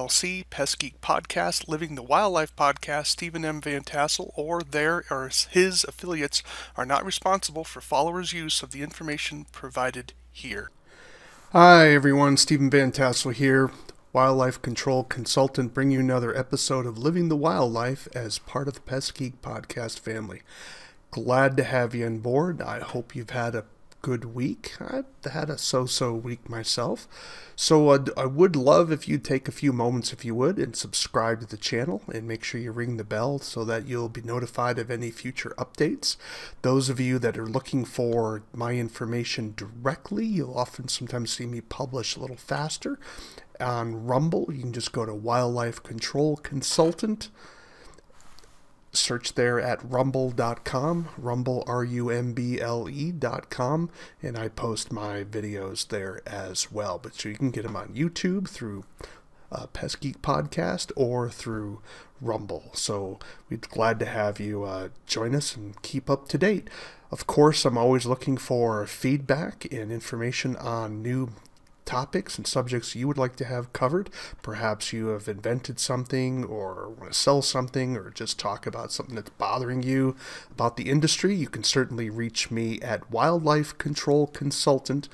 LC, Pest Geek Podcast, Living the Wildlife Podcast, Stephen M. Vantassel, or their or his affiliates are not responsible for followers' use of the information provided here. Hi everyone, Stephen Vantassel here, wildlife control consultant, bringing you another episode of Living the Wildlife as part of the Pest Geek Podcast family. Glad to have you on board. I hope you've had a good week. I've had a so-so week myself. So uh, I would love if you'd take a few moments, if you would, and subscribe to the channel and make sure you ring the bell so that you'll be notified of any future updates. Those of you that are looking for my information directly, you'll often sometimes see me publish a little faster. On Rumble, you can just go to Wildlife Control Consultant search there at rumble.com, rumble, R-U-M-B-L-E dot com, and I post my videos there as well. But so you can get them on YouTube through uh, Pest Geek Podcast or through Rumble. So we'd glad to have you uh, join us and keep up to date. Of course, I'm always looking for feedback and information on new topics and subjects you would like to have covered. Perhaps you have invented something or want to sell something or just talk about something that's bothering you about the industry. You can certainly reach me at Wildlife Control Consultant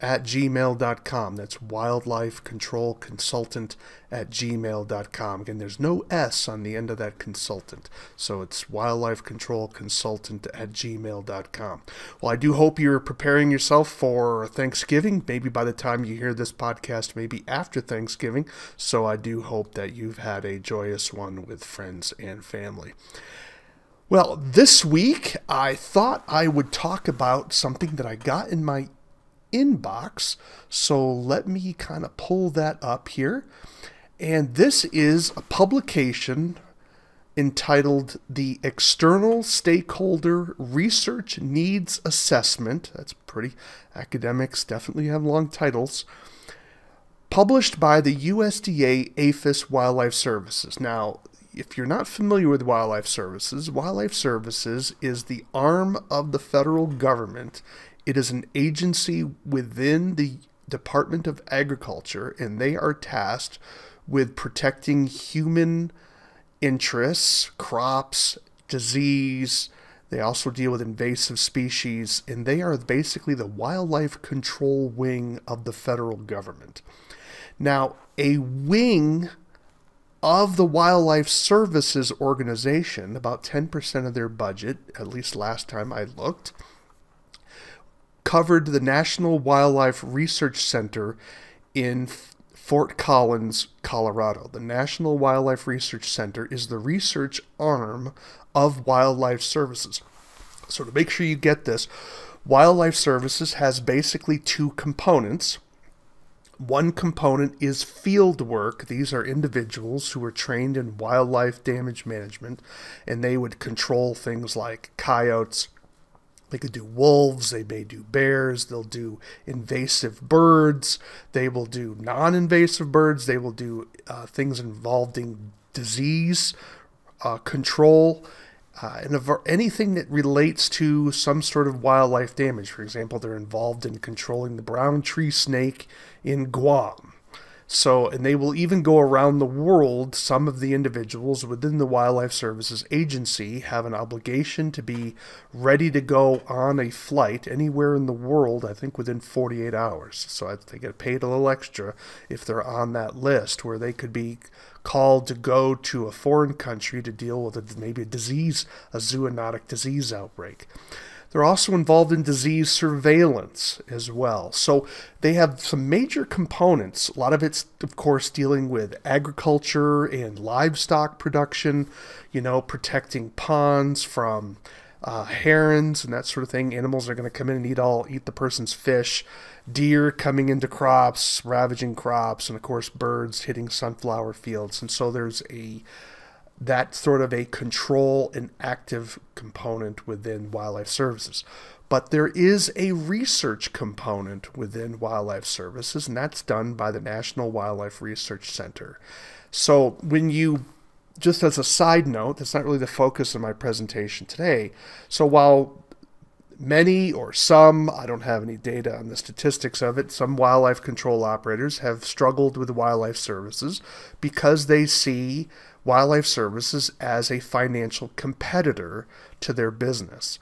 at gmail.com. That's wildlife control consultant at gmail.com. Again, there's no S on the end of that consultant. So it's wildlife control consultant at gmail.com. Well, I do hope you're preparing yourself for Thanksgiving. Maybe by the time you hear this podcast, maybe after Thanksgiving. So I do hope that you've had a joyous one with friends and family. Well, this week I thought I would talk about something that I got in my inbox. So let me kind of pull that up here. And this is a publication entitled The External Stakeholder Research Needs Assessment. That's pretty academics definitely have long titles. Published by the USDA APHIS Wildlife Services. Now, if you're not familiar with Wildlife Services, Wildlife Services is the arm of the federal government it is an agency within the Department of Agriculture, and they are tasked with protecting human interests, crops, disease. They also deal with invasive species, and they are basically the wildlife control wing of the federal government. Now, a wing of the Wildlife Services Organization, about 10% of their budget, at least last time I looked, covered the National Wildlife Research Center in Fort Collins, Colorado. The National Wildlife Research Center is the research arm of Wildlife Services. So, to make sure you get this, Wildlife Services has basically two components. One component is field work. These are individuals who are trained in wildlife damage management, and they would control things like coyotes, they could do wolves, they may do bears, they'll do invasive birds, they will do non invasive birds, they will do uh, things involving disease uh, control. Uh, and anything that relates to some sort of wildlife damage. For example, they're involved in controlling the brown tree snake in Guam. So, and they will even go around the world. Some of the individuals within the Wildlife Services Agency have an obligation to be ready to go on a flight anywhere in the world, I think within 48 hours. So they get paid a little extra if they're on that list where they could be called to go to a foreign country to deal with a, maybe a disease, a zoonotic disease outbreak. They're also involved in disease surveillance as well. So they have some major components. A lot of it's, of course, dealing with agriculture and livestock production, you know, protecting ponds from uh, herons and that sort of thing. Animals are going to come in and eat all eat the person's fish. Deer coming into crops, ravaging crops, and of course birds hitting sunflower fields. And so there's a that's sort of a control and active component within wildlife services. But there is a research component within wildlife services, and that's done by the National Wildlife Research Center. So when you just as a side note, that's not really the focus of my presentation today. So while many or some, I don't have any data on the statistics of it, some wildlife control operators have struggled with wildlife services because they see wildlife services as a financial competitor to their business.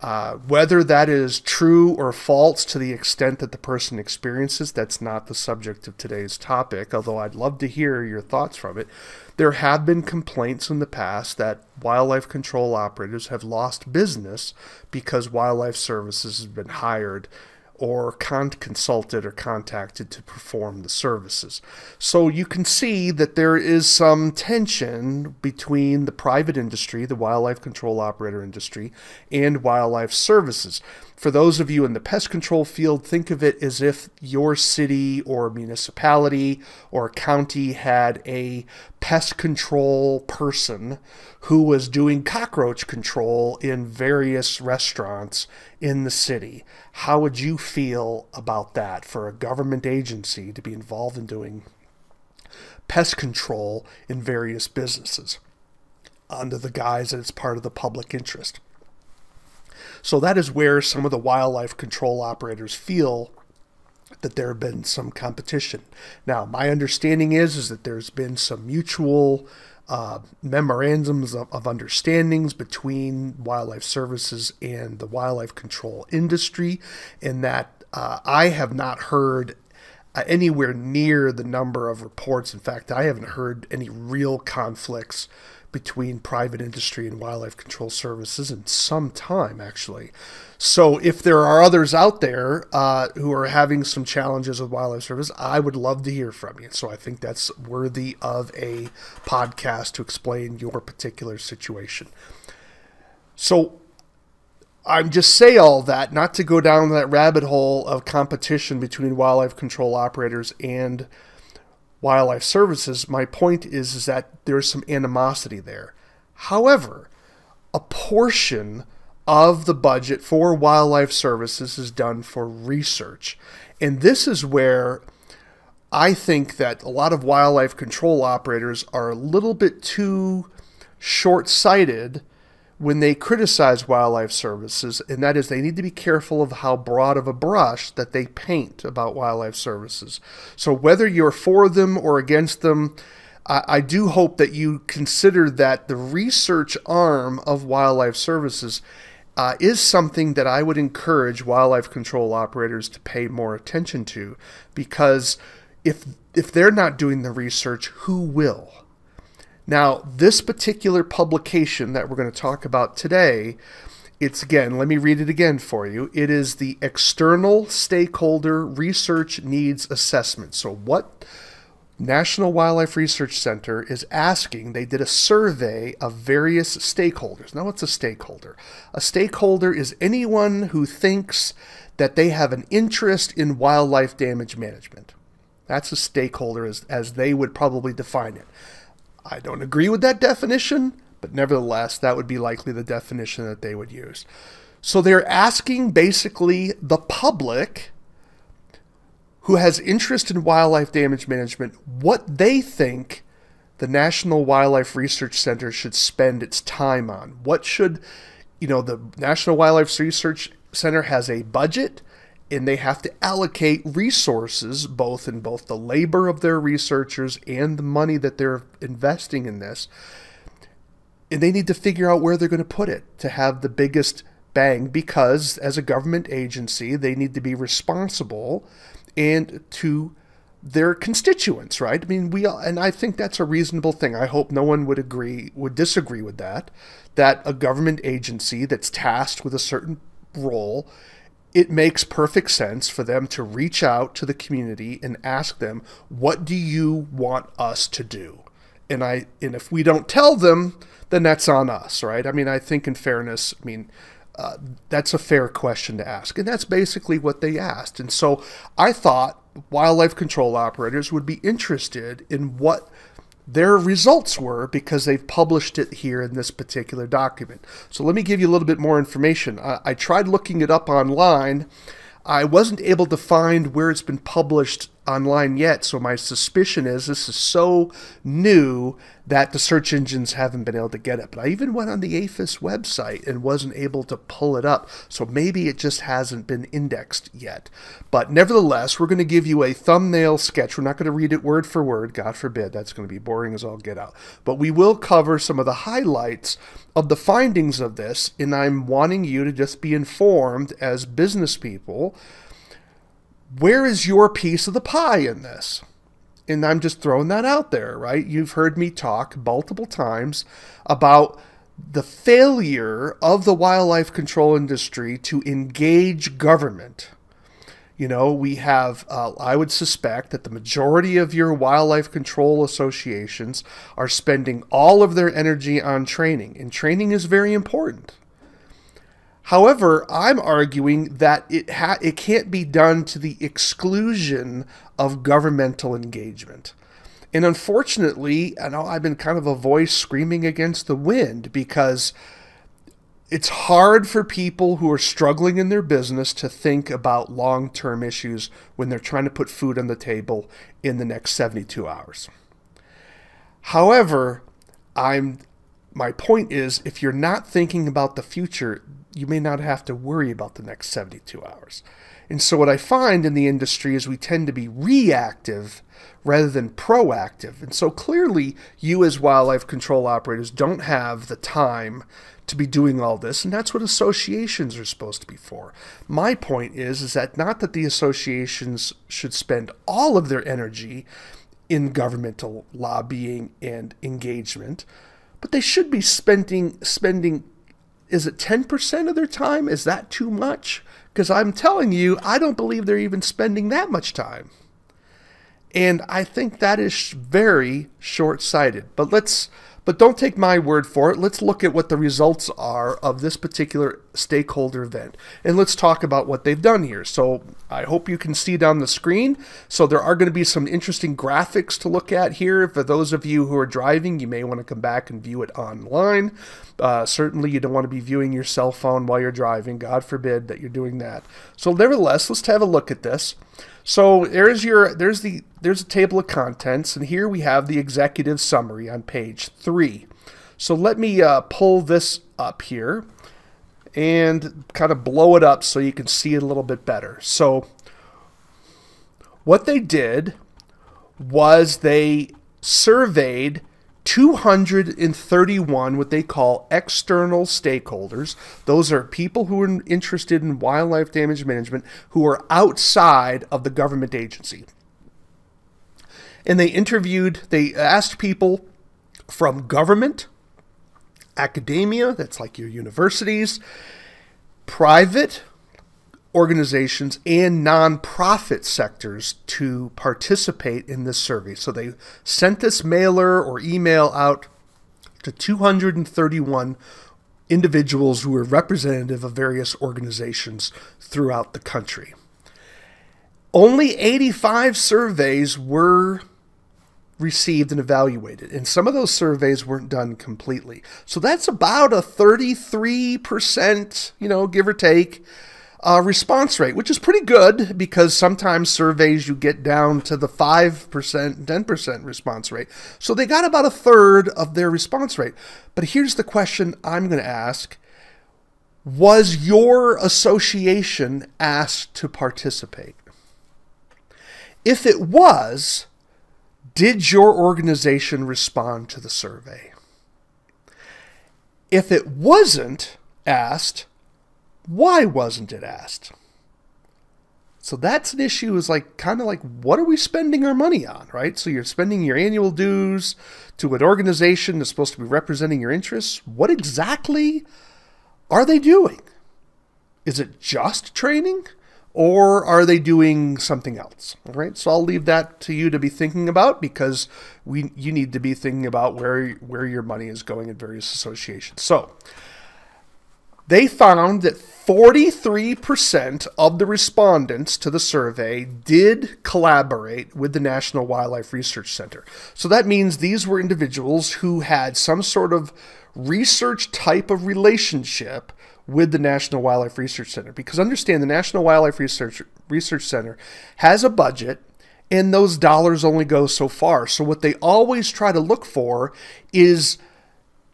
Uh, whether that is true or false to the extent that the person experiences, that's not the subject of today's topic, although I'd love to hear your thoughts from it. There have been complaints in the past that wildlife control operators have lost business because wildlife services have been hired or con- consulted or contacted to perform the services. So you can see that there is some tension between the private industry, the wildlife control operator industry, and wildlife services. For those of you in the pest control field, think of it as if your city or municipality or county had a pest control person who was doing cockroach control in various restaurants in the city. How would you feel about that for a government agency to be involved in doing pest control in various businesses under the guise that it's part of the public interest? So that is where some of the wildlife control operators feel that there have been some competition. Now, my understanding is is that there's been some mutual uh, memorandums of, of, understandings between wildlife services and the wildlife control industry, and that uh, I have not heard uh, anywhere near the number of reports. In fact, I haven't heard any real conflicts between private industry and wildlife control services in some time, actually. So, if there are others out there uh, who are having some challenges with wildlife service, I would love to hear from you. So, I think that's worthy of a podcast to explain your particular situation. So, I'm just say all that not to go down that rabbit hole of competition between wildlife control operators and wildlife services, my point is, is that there's some animosity there. However, a portion of the budget for wildlife services is done for research. And this is where I think that a lot of wildlife control operators are a little bit too short sighted when they criticize wildlife services, and that is they need to be careful of how broad of a brush that they paint about wildlife services. So whether you're for them or against them, I, do hope that you consider that the research arm of wildlife services uh, is something that I would encourage wildlife control operators to pay more attention to, because if if they're not doing the research, who will? Now, this particular publication that we're going to talk about today, it's again, let me read it again for you. It is the External Stakeholder Research Needs Assessment. So, what National Wildlife Research Center is asking, they did a survey of various stakeholders. Now, what's a stakeholder? A stakeholder is anyone who thinks that they have an interest in wildlife damage management. That's a stakeholder as, as they would probably define it. I don't agree with that definition, but nevertheless, that would be likely the definition that they would use. So they're asking basically the public who has interest in wildlife damage management what they think the National Wildlife Research Center should spend its time on. What should, you know, the National Wildlife Research Center has a budget and they have to allocate resources both in both the labor of their researchers and the money that they're investing in this and they need to figure out where they're going to put it to have the biggest bang because as a government agency they need to be responsible and to their constituents right? I mean we all, and i think that's a reasonable thing. I hope no one would agree would disagree with that that a government agency that's tasked with a certain role it makes perfect sense for them to reach out to the community and ask them, "What do you want us to do?" And I and if we don't tell them, then that's on us, right? I mean, I think in fairness, I mean, uh, that's a fair question to ask, and that's basically what they asked. And so I thought wildlife control operators would be interested in what their results were because they've published it here in this particular document. So let me give you a little bit more information. I, I tried looking it up online. I wasn't able to find where it's been published online yet, so my suspicion is this is so new that the search engines haven't been able to get it. But I even went on the APHIS website and wasn't able to pull it up, so maybe it just hasn't been indexed yet. But nevertheless, we're going to give you a thumbnail sketch. We're not going to read it word for word, God forbid, that's going to be boring as all get out. But we will cover some of the highlights of the findings of this, and I'm wanting you to just be informed as business people where is your piece of the pie in this? And I'm just throwing that out there, right? You've heard me talk multiple times about the failure of the wildlife control industry to engage government. You know, we have, uh, I would suspect that the majority of your wildlife control associations are spending all of their energy on training, and training is very important. However, I'm arguing that it it can't be done to the exclusion of governmental engagement. And unfortunately, I know I've been kind of a voice screaming against the wind because it's hard for people who are struggling in their business to think about long term issues when they're trying to put food on the table in the next 72 hours. However, I'm my point is if you're not thinking about the future, you may not have to worry about the next 72 hours. And so, what I find in the industry is we tend to be reactive rather than proactive. And so, clearly, you as wildlife control operators don't have the time to be doing all this, and that's what associations are supposed to be for. My point is, is that not that the associations should spend all of their energy in governmental lobbying and engagement, but they should be spending spending is it 10% of their time? Is that too much? Because I'm telling you, I don't believe they're even spending that much time. And I think that is very short sighted. But let's but don't take my word for it. Let's look at what the results are of this particular stakeholder event. And let's talk about what they've done here. So I hope you can see down the screen. So there are going to be some interesting graphics to look at here. For those of you who are driving, you may want to come back and view it online. Uh, certainly, you don't want to be viewing your cell phone while you're driving. God forbid that you're doing that. So nevertheless, let's have a look at this. So there's your there's the there's a table of contents, and here we have the executive summary on page three. So let me uh, pull this up here and kind of blow it up so you can see it a little bit better. So what they did was they surveyed 231 what they call external stakeholders. Those are people who are interested in wildlife damage management who are outside of the government agency. And they interviewed, they asked people from government, academia, that's like your universities, private organizations and nonprofit sectors to participate in this survey. So they sent this mailer or email out to 231 individuals who were representative of various organizations throughout the country. Only 85 surveys were received and evaluated, and some of those surveys weren't done completely. So that's about a 33%, you know, give or take, uh, response rate, which is pretty good because sometimes surveys you get down to the 5%, 10% response rate. So they got about a third of their response rate. But here's the question I'm going to ask Was your association asked to participate? If it was, did your organization respond to the survey? If it wasn't asked, why wasn't it asked? So that's an issue is like kind of like what are we spending our money on, right? So you're spending your annual dues to an organization that's supposed to be representing your interests. What exactly are they doing? Is it just training or are they doing something else? All right? So I'll leave that to you to be thinking about because we you need to be thinking about where where your money is going in various associations. So, they found that 43% of the respondents to the survey did collaborate with the National Wildlife Research Center. So that means these were individuals who had some sort of research type of relationship with the National Wildlife Research Center. Because understand the National Wildlife Research Research Center has a budget and those dollars only go so far. So, what they always try to look for is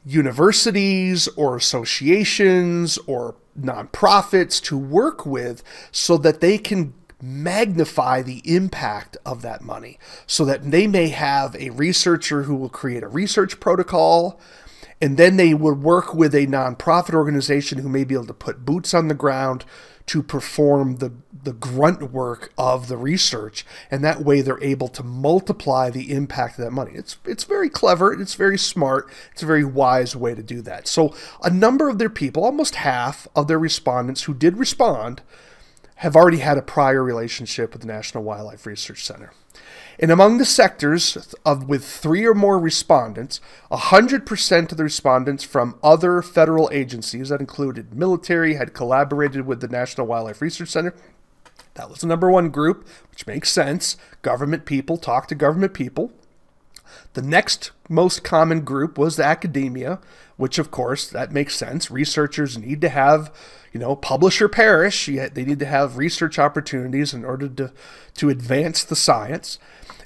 universities or associations or nonprofits to work with so that they can magnify the impact of that money so that they may have a researcher who will create a research protocol and then they would work with a nonprofit organization who may be able to put boots on the ground to perform the, the grunt work of the research. And that way they're able to multiply the impact of that money. It's, it's very clever, it's very smart, it's a very wise way to do that. So, a number of their people, almost half of their respondents who did respond, have already had a prior relationship with the National Wildlife Research Center. And among the sectors of with three or more respondents, 100% of the respondents from other federal agencies that included military had collaborated with the National Wildlife Research Center. That was the number one group, which makes sense. Government people talk to government people. The next most common group was the academia, which of course that makes sense. Researchers need to have, you know, publish or perish. Yet they need to have research opportunities in order to to advance the science.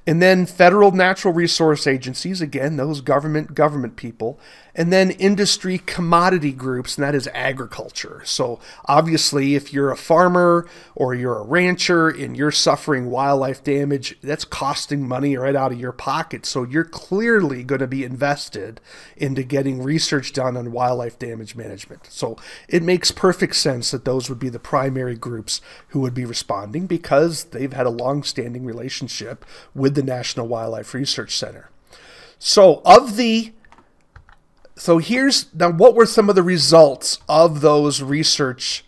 And then federal natural resource agencies, again, those government government people, and then industry commodity groups, and that is agriculture. So obviously, if you're a farmer or you're a rancher and you're suffering wildlife damage, that's costing money right out of your pocket. So you're clearly going to be invested into getting research done on wildlife damage management. So it makes perfect sense that those would be the primary groups who would be responding because they've had a long-standing relationship with the National Wildlife Research Center. So, of the so here's now what were some of the results of those research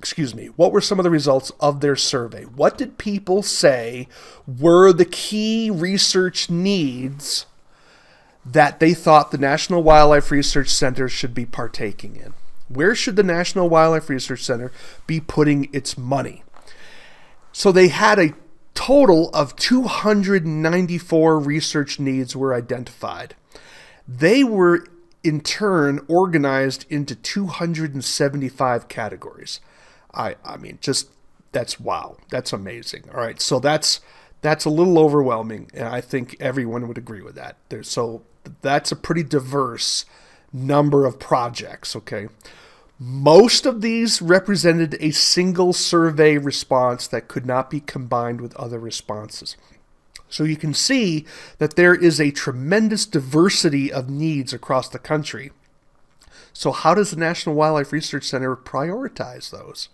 excuse me, what were some of the results of their survey? What did people say were the key research needs that they thought the National Wildlife Research Center should be partaking in? Where should the National Wildlife Research Center be putting its money? So they had a total of 294 research needs were identified. They were in turn organized into 275 categories. I I mean just that's wow. That's amazing. All right. So that's that's a little overwhelming and I think everyone would agree with that. There's so that's a pretty diverse number of projects, okay? Most of these represented a single survey response that could not be combined with other responses. So you can see that there is a tremendous diversity of needs across the country. So, how does the National Wildlife Research Center prioritize those?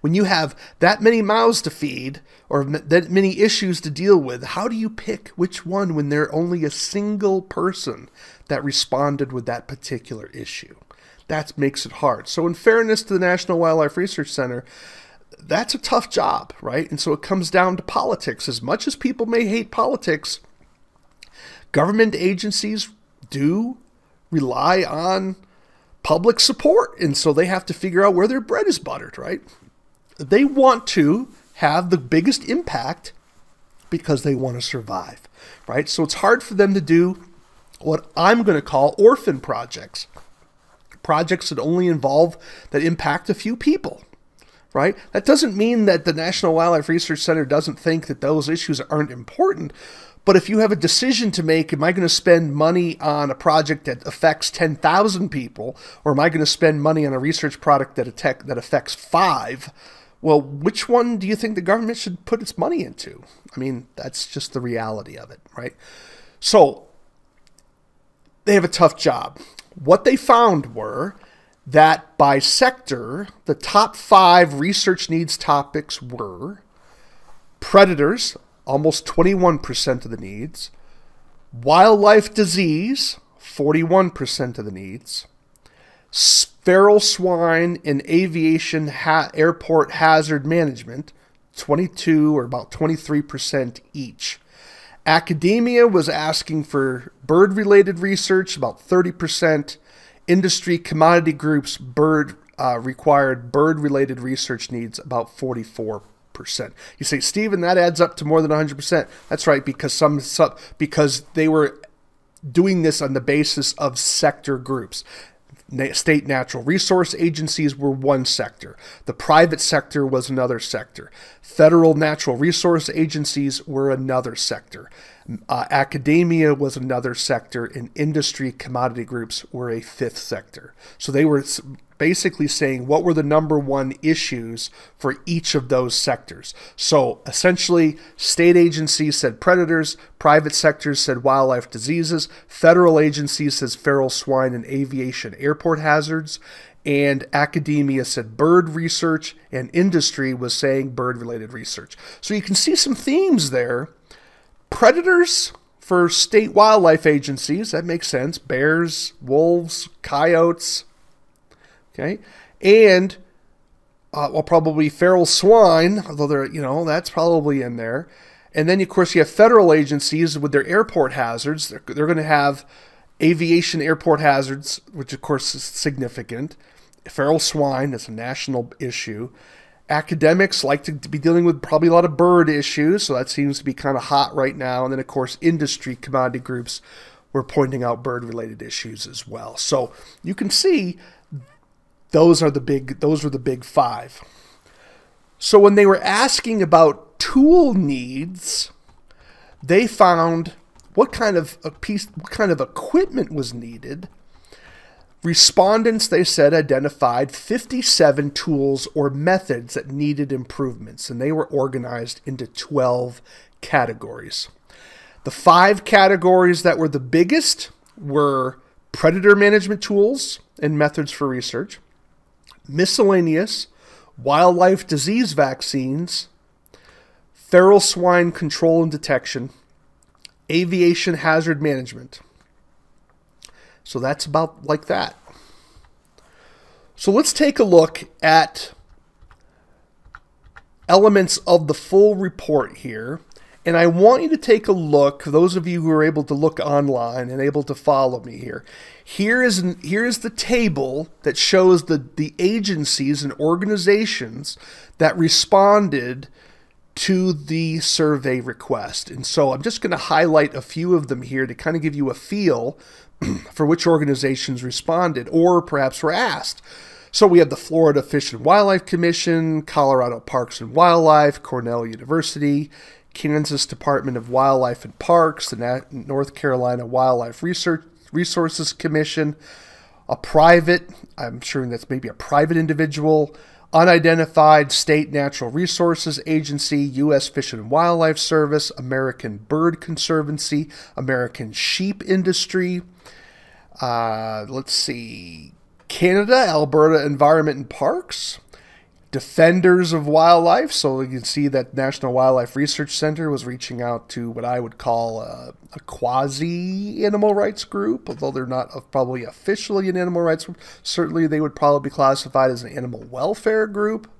When you have that many mouths to feed or that many issues to deal with, how do you pick which one when there's only a single person that responded with that particular issue? That makes it hard. So, in fairness to the National Wildlife Research Center, that's a tough job, right? And so it comes down to politics. As much as people may hate politics, government agencies do rely on public support. And so they have to figure out where their bread is buttered, right? They want to have the biggest impact because they want to survive, right? So it's hard for them to do what I'm going to call orphan projects projects that only involve that impact a few people right? That doesn't mean that the National Wildlife Research Center doesn't think that those issues aren't important. But if you have a decision to make, am I going to spend money on a project that affects 10,000 people, or am I going to spend money on a research product that, attack, that affects five? Well, which one do you think the government should put its money into? I mean, that's just the reality of it, right? So they have a tough job. What they found were that by sector, the top five research needs topics were predators, almost 21% of the needs, wildlife disease, 41% of the needs, feral swine and aviation ha- airport hazard management, 22 or about 23% each. Academia was asking for bird related research, about 30%, industry commodity groups bird uh, required bird related research needs about 44%. You say, Stephen, that adds up to more than 100%. That's right, because some, some because they were doing this on the basis of sector groups. State natural resource agencies were one sector. The private sector was another sector. Federal natural resource agencies were another sector. Uh, academia was another sector, and industry commodity groups were a fifth sector. So they were basically saying what were the number one issues for each of those sectors. So essentially, state agencies said predators, private sectors said wildlife diseases, federal agencies says feral swine and aviation airport hazards, and academia said bird research, and industry was saying bird related research. So you can see some themes there Predators for state wildlife agencies, that makes sense. Bears, wolves, coyotes. Okay. And uh, well, probably feral swine, although they're, you know, that's probably in there. And then, of course, you have federal agencies with their airport hazards. They're, they're going to have aviation airport hazards, which, of course, is significant. Feral swine, that's a national issue. Academics like to be dealing with probably a lot of bird issues, so that seems to be kind of hot right now. And then, of course, industry commodity groups were pointing out bird related issues as well. So you can see those are the big those are the big five. So when they were asking about tool needs, they found what kind of a piece what kind of equipment was needed Respondents, they said, identified 57 tools or methods that needed improvements, and they were organized into 12 categories. The five categories that were the biggest were predator management tools and methods for research, miscellaneous, wildlife disease vaccines, feral swine control and detection, aviation hazard management, so that's about like that. So let's take a look at elements of the full report here. And I want you to take a look, those of you who are able to look online and able to follow me here. Here is, here is the table that shows the, the agencies and organizations that responded to the survey request. And so I'm just going to highlight a few of them here to kind of give you a feel for which organizations responded or perhaps were asked. So we have the Florida Fish and Wildlife Commission, Colorado Parks and Wildlife, Cornell University, Kansas Department of Wildlife and Parks, the North Carolina Wildlife Research Resources Commission, a private, I'm sure that's maybe a private individual, Unidentified State Natural Resources Agency, U.S. Fish and Wildlife Service, American Bird Conservancy, American Sheep Industry. Uh, let's see. Canada, Alberta Environment and Parks, Defenders of Wildlife. So you can see that National Wildlife Research Center was reaching out to what I would call a, a quasi animal rights group, although they're not probably officially an animal rights group. Certainly, they would probably be classified as an animal welfare group.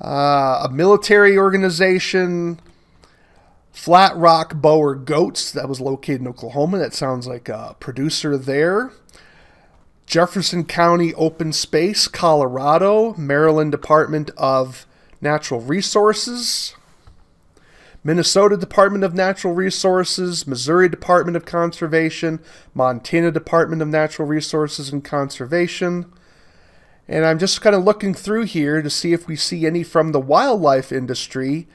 Uh, a military organization, Flat Rock Boer Goats, that was located in Oklahoma. That sounds like a producer there. Jefferson County Open Space, Colorado, Maryland Department of Natural Resources, Minnesota Department of Natural Resources, Missouri Department of Conservation, Montana Department of Natural Resources and Conservation. And I'm just kind of looking through here to see if we see any from the wildlife industry.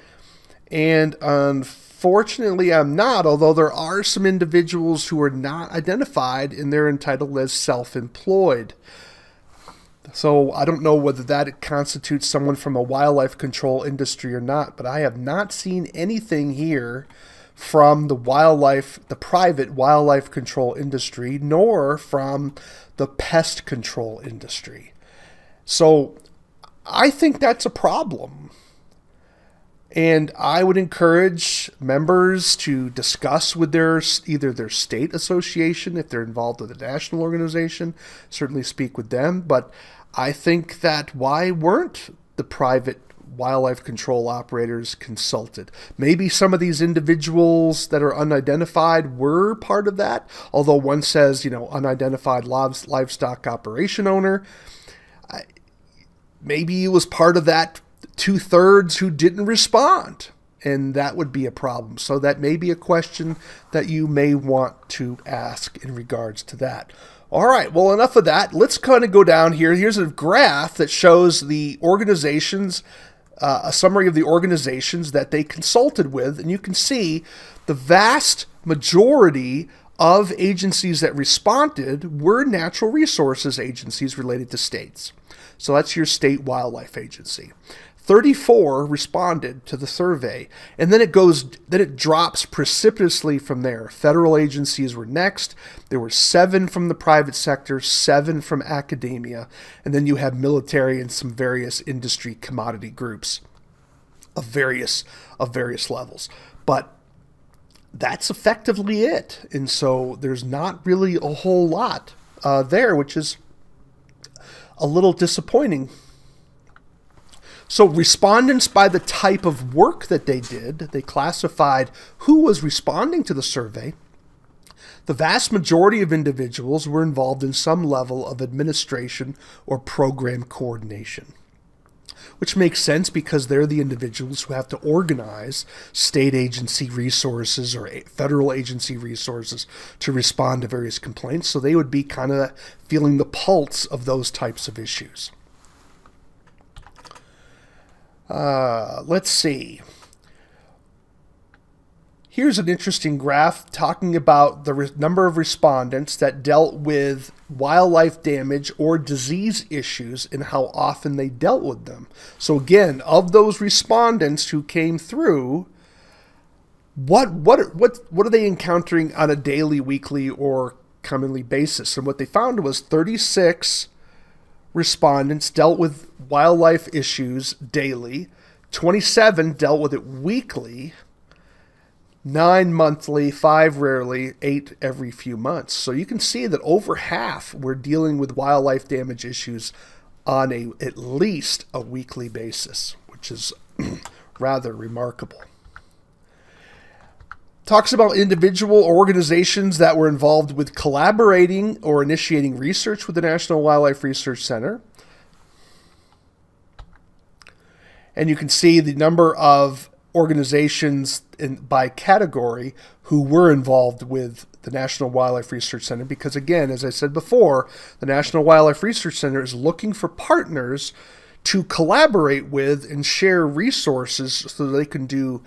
And unfortunately, Fortunately, I'm not, although there are some individuals who are not identified and they're entitled as self employed. So I don't know whether that constitutes someone from a wildlife control industry or not, but I have not seen anything here from the wildlife, the private wildlife control industry, nor from the pest control industry. So I think that's a problem. And I would encourage members to discuss with their either their state association if they're involved with a national organization, certainly speak with them. But I think that why weren't the private wildlife control operators consulted? Maybe some of these individuals that are unidentified were part of that, although one says, you know, unidentified livestock operation owner. Maybe he was part of that two thirds who didn't respond. and that would be a problem. So that may be a question that you may want to ask in regards to that. All right, well, enough of that. Let's kind of go down here. Here's a graph that shows the organizations, uh, a summary of the organizations that they consulted with, and you can see the vast majority of agencies that responded were natural resources agencies related to states. So that's your state wildlife agency. 34 responded to the survey and then it goes then it drops precipitously from there. Federal agencies were next. There were seven from the private sector seven from academia and then you have military and some various industry commodity groups of various of various levels. But that's effectively it. And so there's not really a whole lot uh, there which is a little disappointing so, respondents, by the type of work that they did, they classified who was responding to the survey. The vast majority of individuals were involved in some level of administration or program coordination, which makes sense because they're the individuals who have to organize state agency resources or federal agency resources to respond to various complaints. So they would be kind of feeling the pulse of those types of issues. Uh, let's see. Here's an interesting graph talking about the number of respondents that dealt with wildlife damage or disease issues and how often they dealt with them. So again, of those respondents who came through, what what what what are they encountering on a daily, weekly, or commonly basis? And what they found was 36 respondents dealt with wildlife issues daily, 27 dealt with it weekly, 9 monthly, 5 rarely, 8 every few months. So you can see that over half were dealing with wildlife damage issues on a at least a weekly basis, which is rather remarkable talks about individual organizations that were involved with collaborating or initiating research with the National Wildlife Research Center. And you can see the number of organizations in, by category who were involved with the National Wildlife Research Center because, again, as I said before, the National Wildlife Research Center is looking for partners to collaborate with and share resources so they can do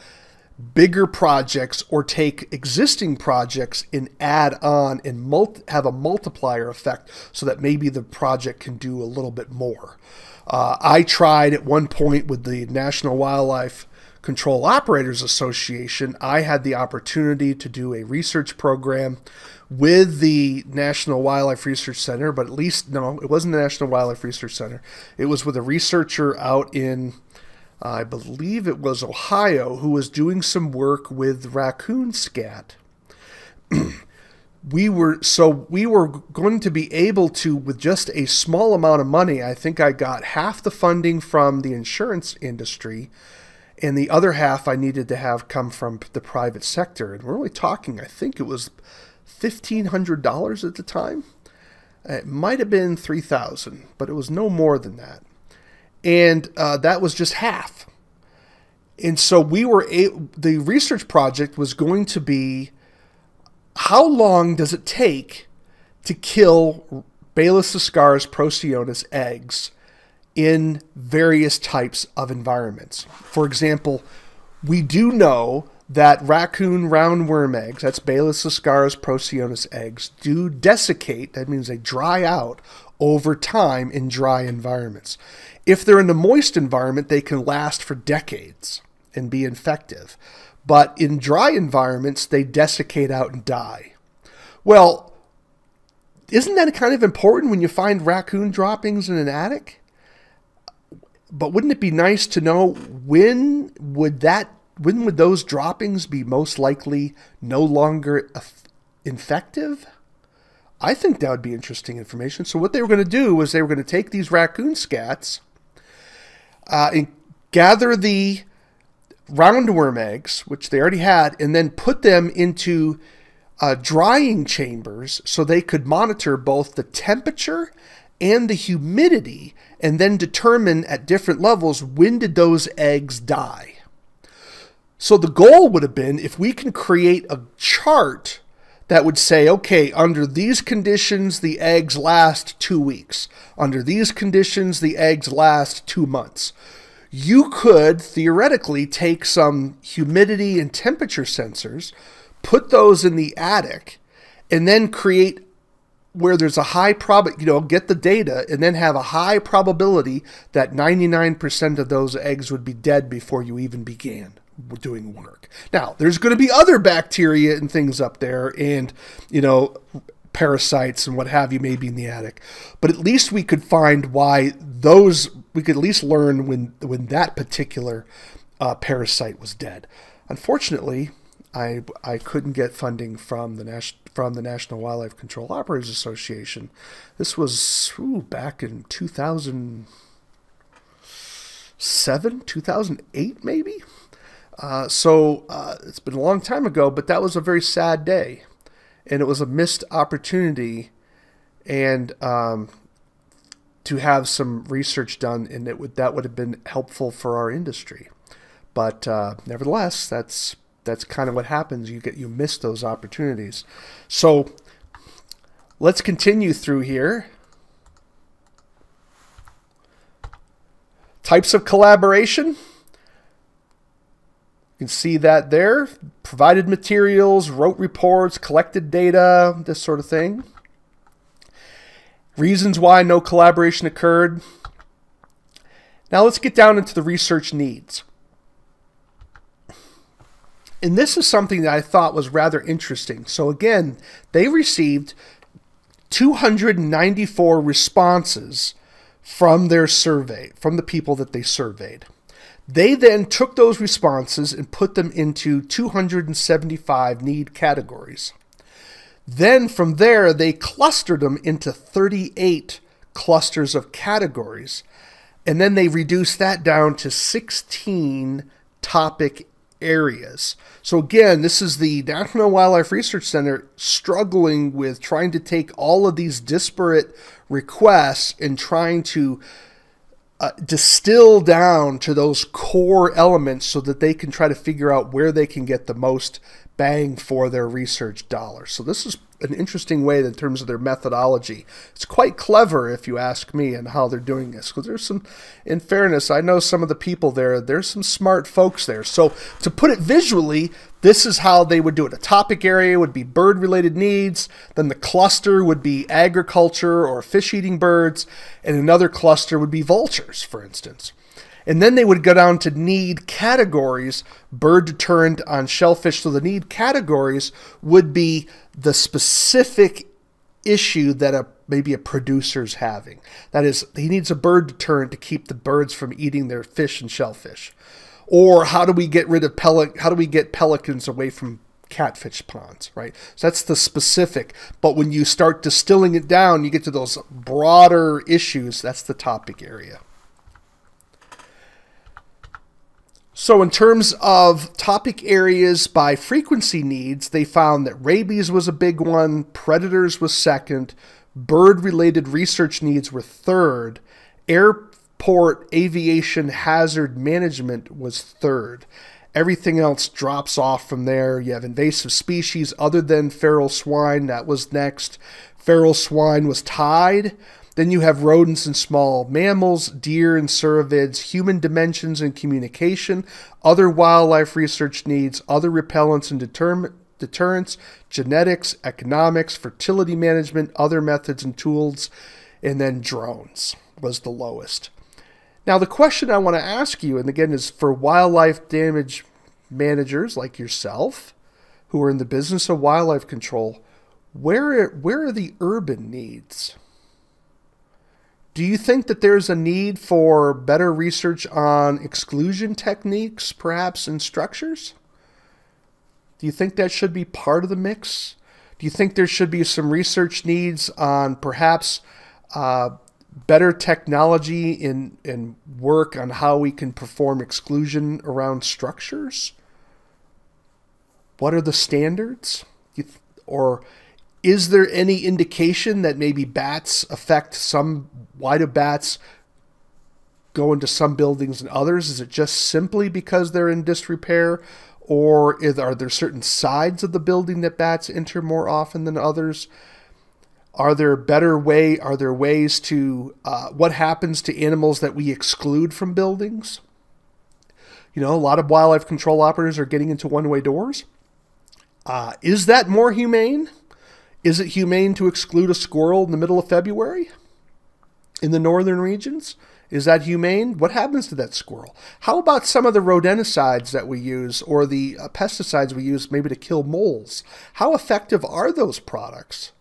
bigger projects or take existing projects and add on and have a multiplier effect so that maybe the project can do a little bit more. Uh, I tried at one point with the National Wildlife Control Operators Association. I had the opportunity to do a research program with the National Wildlife Research Center, but at least, no, it wasn't the National Wildlife Research Center. It was with a researcher out in I believe it was Ohio, who was doing some work with raccoon scat. we were so we were going to be able to with just a small amount of money i think i got half the funding from the insurance industry and the other half i needed to have come from the private sector. And we're only talking i think it was $1500 at the time. It might have been 3000 but it was no more than that. And uh, that was just half. And so we were a, the research project was going to be how long does it take to kill Baylisascaris procyonis eggs in various types of environments. For example, we do know that raccoon roundworm eggs, that's Baylisascaris procyonis eggs, do desiccate, that means they dry out over time in dry environments. If they're in a moist environment, they can last for decades and be infective. But in dry environments, they desiccate out and die. Well, isn't that kind of important when you find raccoon droppings in an attic? But wouldn't it be nice to know when would that when would those droppings be most likely no longer infective? I think that would be interesting information. So what they were going to do was they were going to take these raccoon scats uh, and gather the roundworm eggs, which they already had, and then put them into uh, drying chambers so they could monitor both the temperature and the humidity and then determine at different levels when did those eggs die. So the goal would have been if we can create a chart that would say, okay, under these conditions, the eggs last two weeks. Under these conditions, the eggs last two months. You could theoretically take some humidity and temperature sensors, put those in the attic, and then create where there's a high prob you know get the data and then have a high probability that 99% of those eggs would be dead before you even began doing work. Now there's going to be other bacteria and things up there and you know parasites and what have you maybe in the attic but at least we could find why those we could at least learn when when that particular uh, parasite was dead unfortunately I, I couldn't get funding from the Nas- from the National Wildlife Control Operators Association. This was ooh, back in 2007, 2008, maybe. Uh, so uh, it's been a long time ago, but that was a very sad day, and it was a missed opportunity, and um, to have some research done, and it would that would have been helpful for our industry. But uh, nevertheless, that's that's kind of what happens. You get you miss those opportunities. So let's continue through here. Types of collaboration. You can see that there. Provided materials, wrote reports, collected data, this sort of thing. Reasons why no collaboration occurred. Now let's get down into the research needs. And this is something that I thought was rather interesting. So, again, they received 294 responses from their survey, from the people that they surveyed. They then took those responses and put them into 275 need categories. Then from there, they clustered them into 38 clusters of categories. And then they reduced that down to 16 topic areas. So, again, this is the National Wildlife Research Center struggling with trying to take all of these disparate requests and trying to uh, distill down to those core elements so that they can try to figure out where they can get the most bang for their research dollars. So, this is an interesting way in terms of their methodology. It's quite clever, if you ask me, and how they're doing this. Because there's some, in fairness, I know some of the people there. There's some smart folks there. So to put it visually, this is how they would do it. A topic area would be bird-related needs. Then the cluster would be agriculture or fish-eating birds, and another cluster would be vultures, for instance. And then they would go down to need categories, bird deterrent on shellfish. So the need categories would be the specific issue that a maybe a producer's having. That is, he needs a bird deterrent to keep the birds from eating their fish and shellfish. Or how do we get rid of pelic how do we get pelicans away from catfish ponds, right? So that's the specific. But when you start distilling it down, you get to those broader issues. That's the topic area. So, in terms of topic areas by frequency needs, they found that rabies was a big one, predators was second, bird related research needs were third, airport aviation hazard management was third. Everything else drops off from there. You have invasive species other than feral swine, that was next. Feral swine was tied. Then you have rodents and small mammals, deer and cervids, human dimensions and communication, other wildlife research needs, other repellents and deter- deterrents, genetics, economics, fertility management, other methods and tools, and then drones was the lowest. Now, the question I want to ask you, and again, is for wildlife damage managers like yourself who are in the business of wildlife control, where, where are the urban needs? Do you think that there's a need for better research on exclusion techniques, perhaps in structures? Do you think that should be part of the mix? Do you think there should be some research needs on perhaps uh, better technology in, in work on how we can perform exclusion around structures? What are the standards? Or is there any indication that maybe bats affect some? Why do bats go into some buildings and others? Is it just simply because they're in disrepair? or is, are there certain sides of the building that bats enter more often than others? Are there better way? Are there ways to uh, what happens to animals that we exclude from buildings? You know, a lot of wildlife control operators are getting into one-way doors. Uh, is that more humane? Is it humane to exclude a squirrel in the middle of February in the northern regions? Is that humane? What happens to that squirrel? How about some of the rodenticides that we use or the uh, pesticides we use maybe to kill moles? How effective are those products?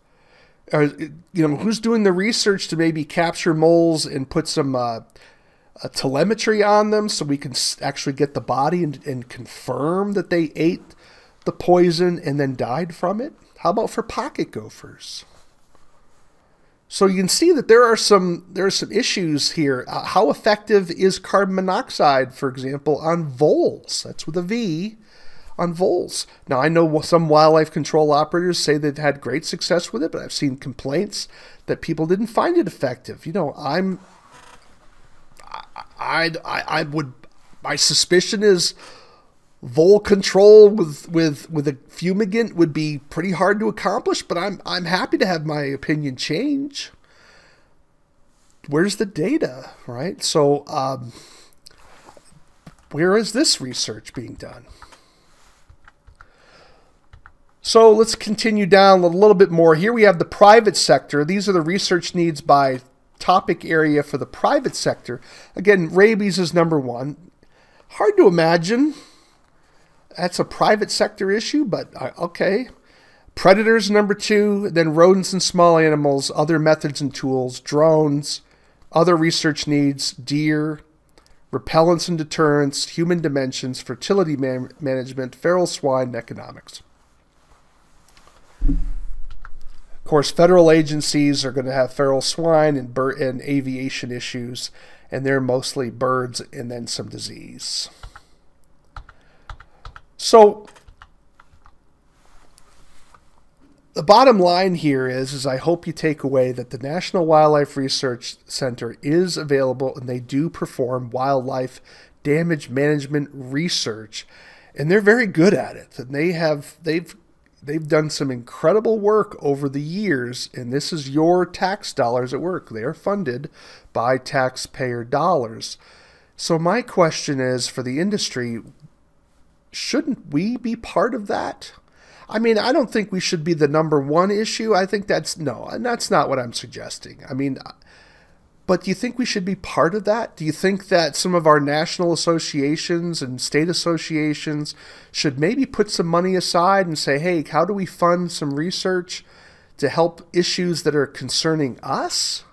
Are, you know, who's doing the research to maybe capture moles and put some uh, telemetry on them so we can actually get the body and, and confirm that they ate the poison and then died from it? How about for pocket gophers? So you can see that there are some there are some issues here. Uh, how effective is carbon monoxide, for example, on voles? That's with a V on voles. Now I know some wildlife control operators say they've had great success with it, but I've seen complaints that people didn't find it effective. You know, I'm I I, I would my suspicion is vole control with with with a fumigant would be pretty hard to accomplish, but I'm I'm happy to have my opinion change. Where's the data, right? So, um, where is this research being done? So let's continue down a little bit more. Here we have the private sector. These are the research needs by topic area for the private sector. Again, rabies is number one. Hard to imagine that's a private sector issue, but uh, okay. Predators number two, then rodents and small animals, other methods and tools, drones, other research needs, deer, repellents and deterrents, human dimensions, fertility man- management, feral swine, economics. Of course, federal agencies are going to have feral swine and, bird and aviation issues, and they're mostly birds and then some disease. So the bottom line here is is I hope you take away that the National Wildlife Research Center is available and they do perform wildlife damage management research. And they're very good at it. And they have they've they've done some incredible work over the years. And this is your tax dollars at work. They are funded by taxpayer dollars. So my question is for the industry shouldn't we be part of that? I mean, I don't think we should be the number one issue. I think that's no, and that's not what I'm suggesting. I mean, but do you think we should be part of that? Do you think that some of our national associations and state associations should maybe put some money aside and say, hey, how do we fund some research to help issues that are concerning us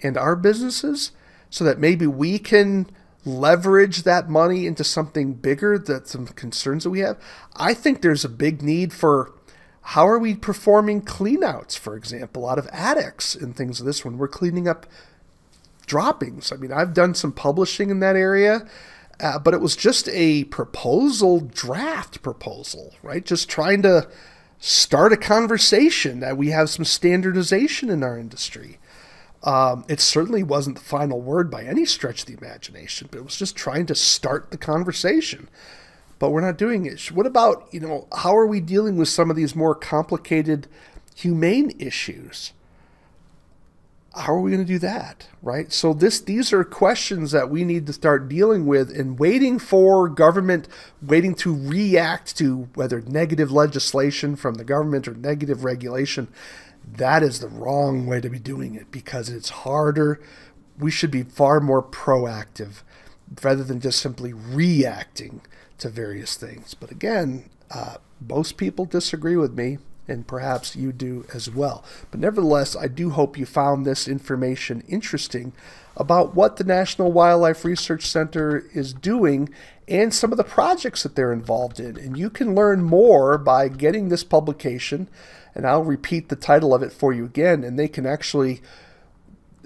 and our businesses so that maybe we can leverage that money into something bigger that some concerns that we have i think there's a big need for how are we performing cleanouts for example out of attics and things of this one. We're cleaning up droppings. I mean i've done some publishing in that area uh, but it was just a proposal draft proposal right? Just trying to start a conversation that we have some standardization in our industry um, it certainly wasn't the final word by any stretch of the imagination, but it was just trying to start the conversation. But we're not doing it. What about, you know, how are we dealing with some of these more complicated humane issues? How are we going to do that, right? So this these are questions that we need to start dealing with and waiting for government waiting to react to whether negative legislation from the government or negative regulation that is the wrong way to be doing it because it's harder. We should be far more proactive rather than just simply reacting to various things. But again, uh, most people disagree with me, and perhaps you do as well. But nevertheless, I do hope you found this information interesting about what the National Wildlife Research Center is doing and some of the projects that they're involved in. And you can learn more by getting this publication and I'll repeat the title of it for you again, and they can actually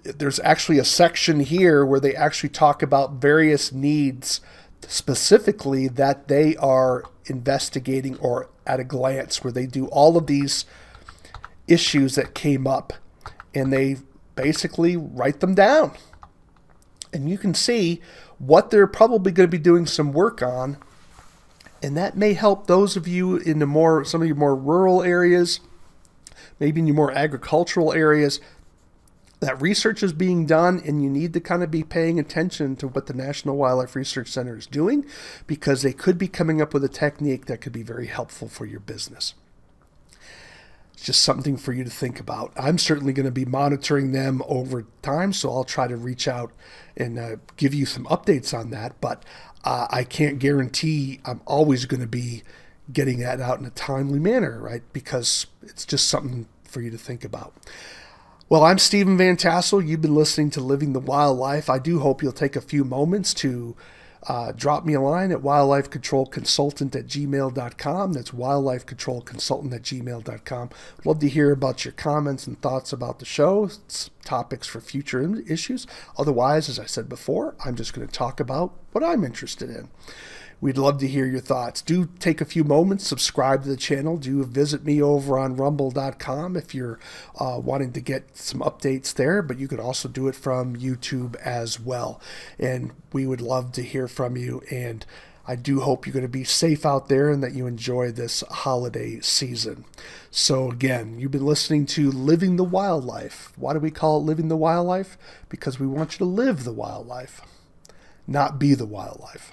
there's actually a section here where they actually talk about various needs specifically that they are investigating or at a glance where they do all of these issues that came up and they basically write them down. And you can see what they're probably going to be doing some work on And that may help those of you in the more some of your more rural areas, maybe in your more agricultural areas, that research is being done and you need to kind of be paying attention to what the National Wildlife Research Center is doing because they could be coming up with a technique that could be very helpful for your business. It's just something for you to think about. I'm certainly going to be monitoring them over time, so I'll try to reach out and uh, give you some updates on that. But uh, I can't guarantee I'm always going to be getting that out in a timely manner, right? Because it's just something for you to think about. Well, I'm Stephen Vantassel. You've been listening to Living the Wildlife. I do hope you'll take a few moments to uh, drop me a line at wildlifecontrolconsultant at gmail.com. That's wildlifecontrolconsultant at gmail.com. Love to hear about your comments and thoughts about the show, topics for future issues. Otherwise, as I said before, I'm just going to talk about what I'm interested in. We'd love to hear your thoughts. Do take a few moments, subscribe to the channel. Do visit me over on rumble.com if you're uh, wanting to get some updates there, but you could also do it from YouTube as well. And we would love to hear from you. And I do hope you're going to be safe out there and that you enjoy this holiday season. So, again, you've been listening to Living the Wildlife. Why do we call it Living the Wildlife? Because we want you to live the wildlife, not be the wildlife.